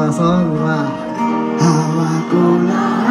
corazón va a vacunar.